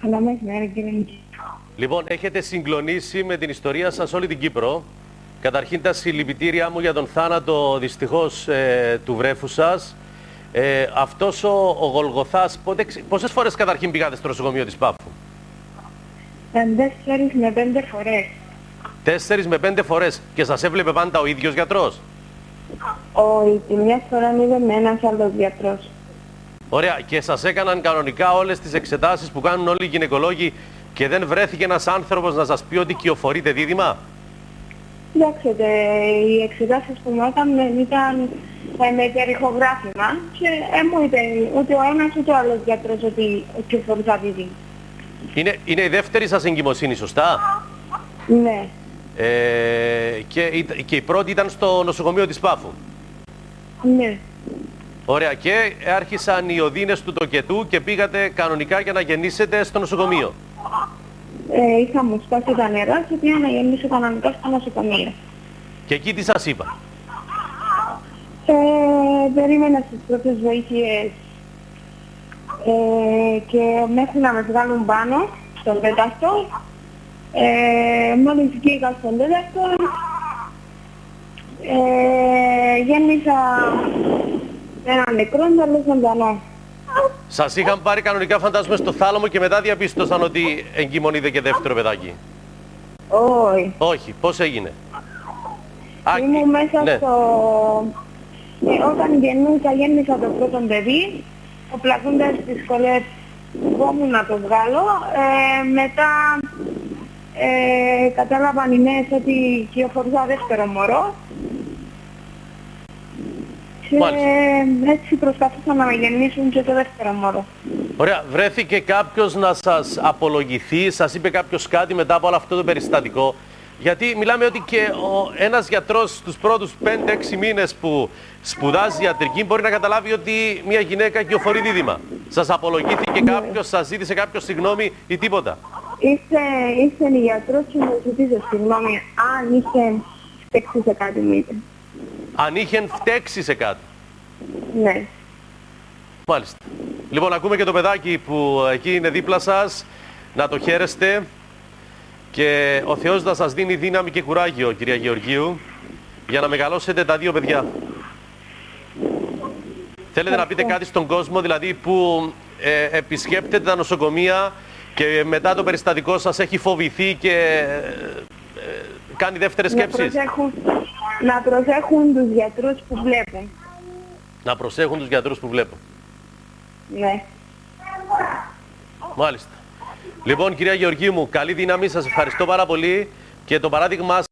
Καλά μεσημέρι κύριε Νίκη. Λοιπόν, έχετε συγκλονίσει με την ιστορία σας όλη την Κύπρο. Καταρχήν τα συλληπιτήριά μου για τον θάνατο δυστυχώς ε, του βρέφου σας. Ε, αυτός ο, ο Γολγοθάς, πότε, ξε- πόσες φορές καταρχήν πήγατε στο νοσοκομείο της Πάφου; Τέσσερις με πέντε φορές. Τέσσερις με πέντε φορές και σας έβλεπε πάντα ο ίδιος γιατρός; Ο, τη μιας φοράς είδε με ένας άλλος γιατρός. Ωραία, και σας έκαναν κανονικά όλες τις εξετάσεις που κάνουν όλοι οι γυναικολόγοι και δεν βρέθηκε ένας άνθρωπος να σας πει ότι κυοφορείτε δίδυμα; Κοιτάξτε, οι εξετάσεις που μου έκαναν ήταν ε, με τεριχογράφημα και ε, μου είπε ούτε ο ένας ούτε ο άλλος γιατρός ότι κυοφορούσα δίδυμα. Είναι, είναι η δεύτερη σας εγκυμοσύνη, σωστά; Ναι. Ε, και, η- και η πρώτη ήταν στο νοσοκομείο της Πάφου; Ναι. Ωραία, και άρχισαν οι οδύνες του τοκετού και πήγατε κανονικά για να γεννήσετε στο νοσοκομείο. Ε, είχα μου σπάσει τα νερά και πήγα να γεννήσω κανονικά στο νοσοκομείο. Και εκεί τι σας είπα; Ε, περίμενα στις πρώτες βοήθειες ε, και μέχρι να με βγάλουν πάνω στον τέταρτο. Ε, μόλις βγήκα στον τέταρτο, ε, γέννησα ένα νεκρό, άλλο ζωντανό. Σας είχαν πάρει κανονικά φαντάζομαι στο θάλαμο και μετά διαπίστωσαν ότι εγκυμονείτε και δεύτερο παιδάκι. Όχι. Όχι, πώς έγινε; Α, Ήμουν μέσα ναι. στο... Ε, όταν γεννούσα, γέννησα το πρώτο παιδί, ο πλακούντας στις σχολές φοβόμουν να το βγάλω. Ε, μετά ε, κατάλαβαν οι νέες ότι κυοφορούσα δεύτερο μωρό. Και Μάλιστα. έτσι προσπαθούσαν να με γεννήσουν και το δεύτερο μωρό. Ωραία, βρέθηκε κάποιος να σας απολογηθεί, σας είπε κάποιος κάτι μετά από όλο αυτό το περιστατικό; Γιατί μιλάμε ότι και ο, ένας γιατρός στους πρώτους 5-6 μήνες που σπουδάζει ιατρική μπορεί να καταλάβει ότι μια γυναίκα κυοφορεί δίδυμα. Σας απολογήθηκε κάποιος, σας ζήτησε κάποιος συγγνώμη ή τίποτα; Ήρθε, ήρθε η γιατρός και μου ζητήσε συγγνώμη αν είχε παίξει σε κάτι μου είπε. Αν είχε φταίξει σε κάτι. Ναι. Μάλιστα. Λοιπόν, ακούμε και το παιδάκι που εκεί είναι δίπλα σας. Να το χαίρεστε. Και ο Θεός να σας δίνει δύναμη και κουράγιο, κυρία Γεωργίου, για να μεγαλώσετε τα δύο παιδιά. Θέλετε να πείτε κάτι στον κόσμο, δηλαδή που ε, επισκέπτεται τα νοσοκομεία και μετά το περιστατικό σας έχει φοβηθεί και ε, ε, κάνει δεύτερες Να σκέψεις; προσέχουν, να προσέχουν τους γιατρούς που βλέπουν. Να προσέχουν τους γιατρούς που βλέπουν. Ναι. Μάλιστα. Λοιπόν, κυρία Γεωργίου μου, καλή δύναμη, σας ευχαριστώ πάρα πολύ και το παράδειγμα